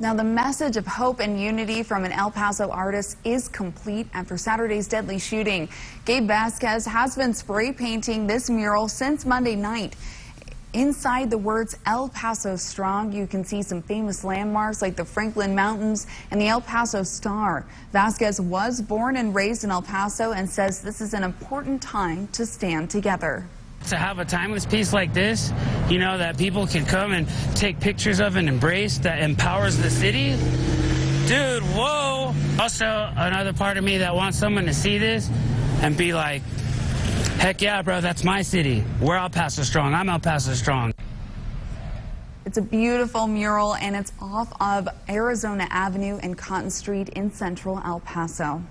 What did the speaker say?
Now, the message of hope and unity from an El Paso artist is complete after Saturday's deadly shooting. Gabe Vasquez has been spray painting this mural since Monday night. Inside the words El Paso Strong, you can see some famous landmarks like the Franklin Mountains and the El Paso Star. Vasquez was born and raised in El Paso and says this is an important time to stand together to have a timeless piece like this, you know, that people can come and take pictures of and embrace that empowers the city. Dude, whoa. Also, another part of me that wants someone to see this and be like, heck yeah, bro, that's my city. We're El Paso Strong. I'm El Paso Strong. It's a beautiful mural, and it's off of Arizona Avenue and Cotton Street in central El Paso.